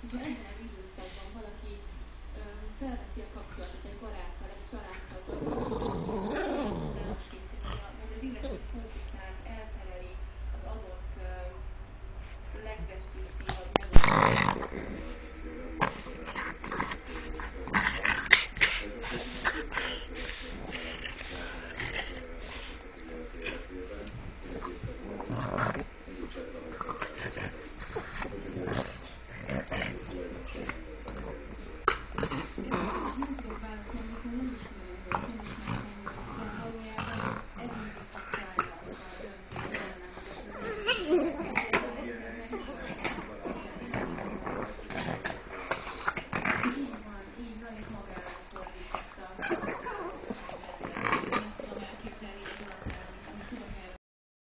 hogyha ebben az időszakban valaki felveszi a kapcsolatot egy baráttal,